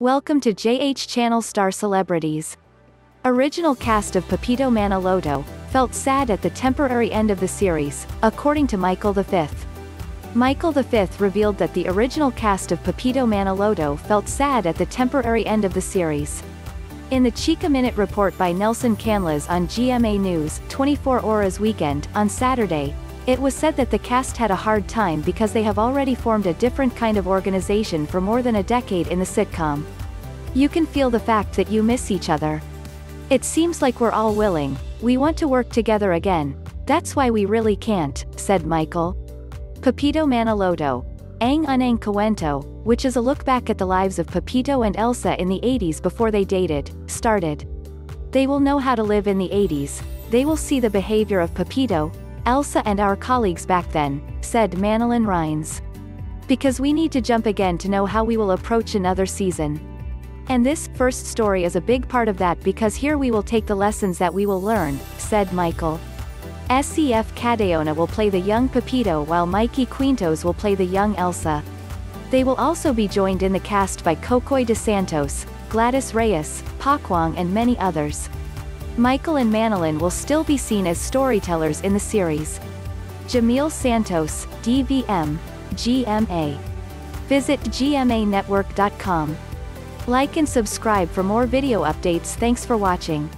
Welcome to JH Channel Star Celebrities. Original cast of Pepito Manaloto felt sad at the temporary end of the series, according to Michael V. Michael V revealed that the original cast of Pepito Manaloto felt sad at the temporary end of the series. In the Chika Minute report by Nelson Canlas on GMA News 24 Horas Weekend on Saturday, it was said that the cast had a hard time because they have already formed a different kind of organization for more than a decade in the sitcom. You can feel the fact that you miss each other. It seems like we're all willing, we want to work together again, that's why we really can't, said Michael. Pepito Manaloto. Ang Unang Kwento, which is a look back at the lives of Pepito and Elsa in the 80s before they dated, started. They will know how to live in the 80s, they will see the behavior of Pepito, Elsa and our colleagues back then, said Manilyn Reynes. Because we need to jump again to know how we will approach another season. And this first story is a big part of that because here we will take the lessons that we will learn, said Michael. Sef Cadayona will play the young Pepito while Mikee Quintos will play the young Elsa. They will also be joined in the cast by Kokoy de Santos, Gladys Reyes, Pokwang and many others. Michael and Manilyn will still be seen as storytellers in the series. Jamil Santos, DVM, GMA. Visit gmanetwork.com. Like and subscribe for more video updates thanks for watching.